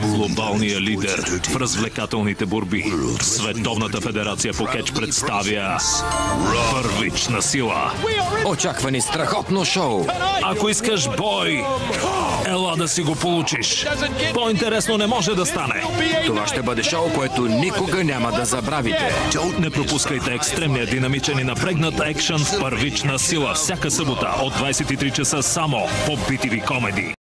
Глобалния лидер в развлекателните борби. Световната федерация по кетч представя първична сила. Очаква ни страхотно шоу. Ако искаш бой, ела да си го получиш. По-интересно не може да стане. Това ще бъде шоу, което никога няма да забравите. Не пропускайте екстремния динамичен и напрегнат екшен в първична сила всяка събота от 23 часа само по BTV Comedy.